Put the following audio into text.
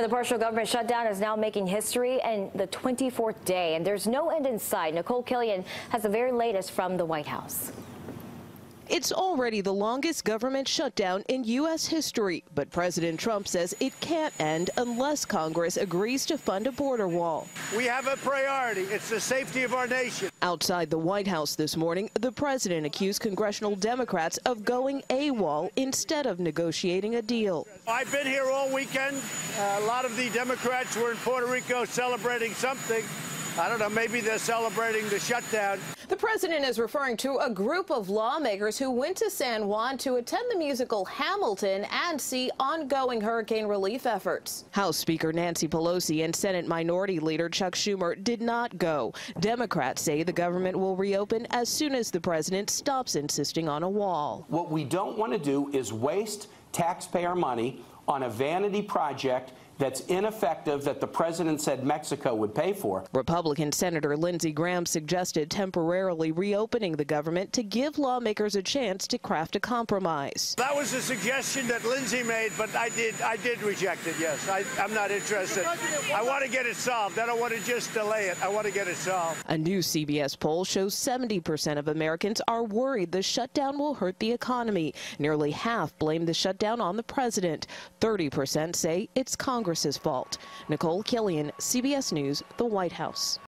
And the partial government shutdown is now making history and the 24th day, and there's no end in sight. Nikole Killion has the very latest from the White House. It's already the longest government shutdown in U.S. history, but President Trump says it can't end unless Congress agrees to fund a border wall. We have a priority. It's the safety of our nation. Outside the White House this morning, the president accused congressional Democrats of going AWOL instead of negotiating a deal. I've been here all weekend. Uh, a lot of the Democrats were in Puerto Rico celebrating something. I don't know, maybe they're celebrating the shutdown. The president is referring to a group of lawmakers who went to San Juan to attend the musical Hamilton and see ongoing hurricane relief efforts. House Speaker Nancy Pelosi and Senate Minority Leader Chuck Schumer did not go. Democrats say the government will reopen as soon as the president stops insisting on a wall. What we don't want to do is waste taxpayer money on a vanity project that's ineffective that the president said Mexico would pay for. Republican Senator Lindsey Graham suggested temporarily reopening the government to give lawmakers a chance to craft a compromise. That was a suggestion that Lindsey made, but I did I did reject it, yes. I, I'm not interested. I want to get it solved. I don't want to just delay it. I want to get it solved. A new CBS poll shows 70% of Americans are worried the shutdown will hurt the economy. Nearly half blame the shutdown on the president. 30% say it's Congress Congress's fault. Nikole Killion, CBS News, the White House.